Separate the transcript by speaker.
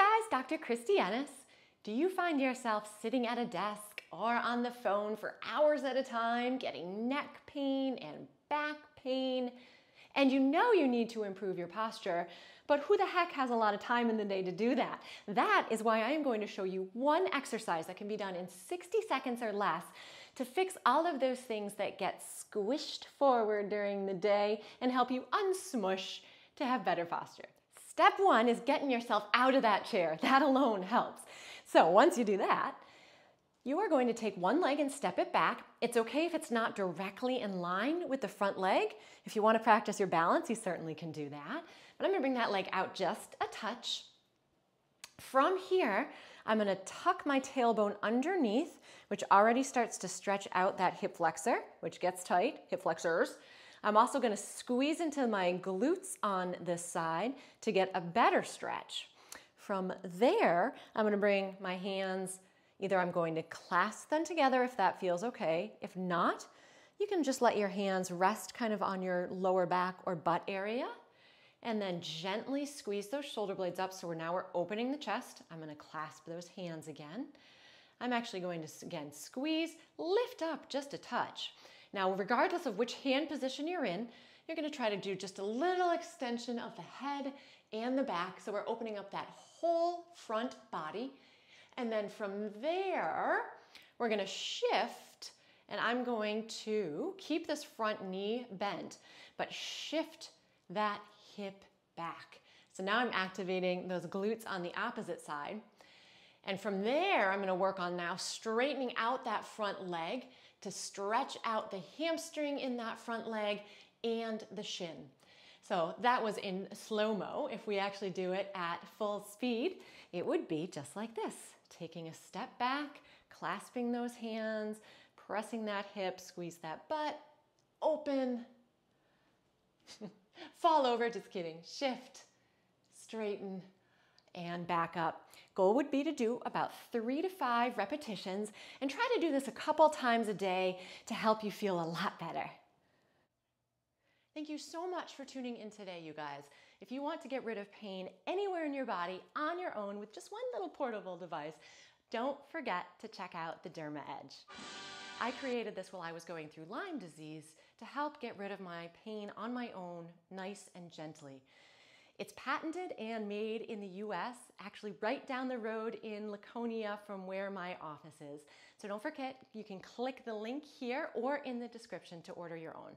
Speaker 1: guys, Dr. Kristie Ennis. Do you find yourself sitting at a desk or on the phone for hours at a time, getting neck pain and back pain? And you know you need to improve your posture, but who the heck has a lot of time in the day to do that? That is why I am going to show you one exercise that can be done in 60 seconds or less to fix all of those things that get squished forward during the day and help you unsmush to have better posture. Step one is getting yourself out of that chair. That alone helps. So once you do that, you are going to take one leg and step it back. It's okay if it's not directly in line with the front leg. If you want to practice your balance, you certainly can do that. But I'm going to bring that leg out just a touch. From here, I'm going to tuck my tailbone underneath, which already starts to stretch out that hip flexor, which gets tight, hip flexors. I'm also gonna squeeze into my glutes on this side to get a better stretch. From there, I'm gonna bring my hands, either I'm going to clasp them together if that feels okay. If not, you can just let your hands rest kind of on your lower back or butt area and then gently squeeze those shoulder blades up. So we're now we're opening the chest. I'm gonna clasp those hands again. I'm actually going to, again, squeeze, lift up just a touch. Now, regardless of which hand position you're in, you're gonna try to do just a little extension of the head and the back. So we're opening up that whole front body. And then from there, we're gonna shift and I'm going to keep this front knee bent, but shift that hip back. So now I'm activating those glutes on the opposite side. And from there, I'm gonna work on now straightening out that front leg to stretch out the hamstring in that front leg and the shin. So that was in slow-mo. If we actually do it at full speed, it would be just like this. Taking a step back, clasping those hands, pressing that hip, squeeze that butt, open, fall over, just kidding, shift, straighten, and back up. Goal would be to do about three to five repetitions and try to do this a couple times a day to help you feel a lot better. Thank you so much for tuning in today, you guys. If you want to get rid of pain anywhere in your body on your own with just one little portable device, don't forget to check out the Derma Edge. I created this while I was going through Lyme disease to help get rid of my pain on my own, nice and gently. It's patented and made in the US, actually right down the road in Laconia from where my office is. So don't forget, you can click the link here or in the description to order your own.